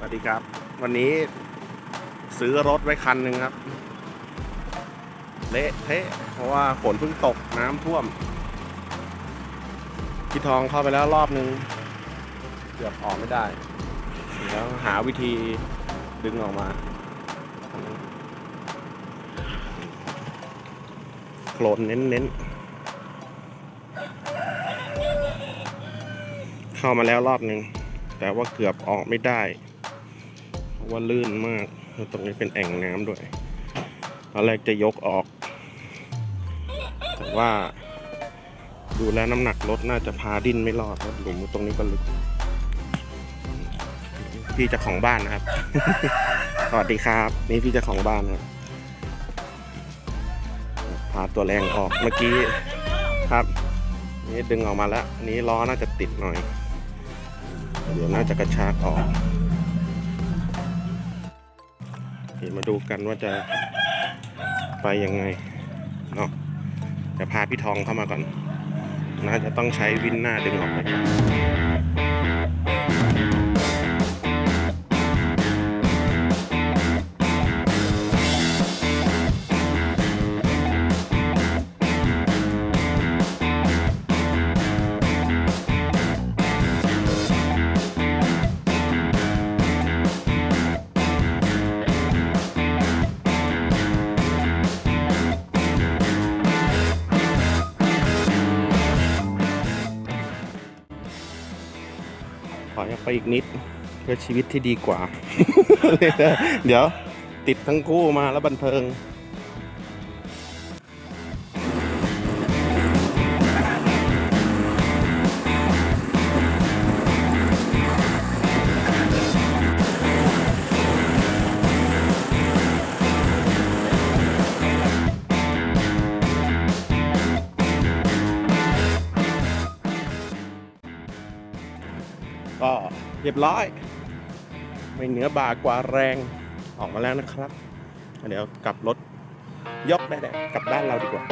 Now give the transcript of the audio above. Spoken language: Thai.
สวัสดีครับ วันนี้ซื้อรถไว้คันหนึ่งครับ เละเทะเพราะว่าฝนเพิ่งตกน้ำท่วม พี่ทองเข้าไปแล้วรอบนึง เกือบออกไม่ได้ แล้วหาวิธีดึงออกมา โคลนเน้นๆ เข้ามาแล้วรอบหนึ่งแต่ว่าเกือบออกไม่ได้ เพราะว่าลื่นมากแล้วตรงนี้เป็นแอ่งน้ำด้วย ตอนแรกจะยกออก แต่ว่าดูแล้วน้ำหนักรถน่าจะพาดิ้นไม่รอดเพราะหลุมตรงนี้ก็ลึก พี่เจ้าของบ้านนะครับ สวัสดีครับ นี่พี่เจ้าของบ้านนะครับ พาตัวแรงออกเมื่อกี้ครับ นี่ดึงออกมาแล้วนนี้ล้อน่าจะติดหน่อย เดี๋ยวน่าจะกระชากออก ดี๋ยวมาดูกันว่าจะไปยังไงเนาะจะพาพี่ทองเข้ามาก่อนน่าจะต้องใช้วินหน้าดึงออกไป อยออกไปอีกนิด เพื่อชีวิตที่ดีกว่า เดี๋ยวติดทั้งคู่มาแล้วบันเทิง เรียบร้อยไม่เหนือบากว่าแรงออกมาแล้วนะครับ เดี๋ยวกลับรถยกได้แหละกลับบ้านเราดีกว่า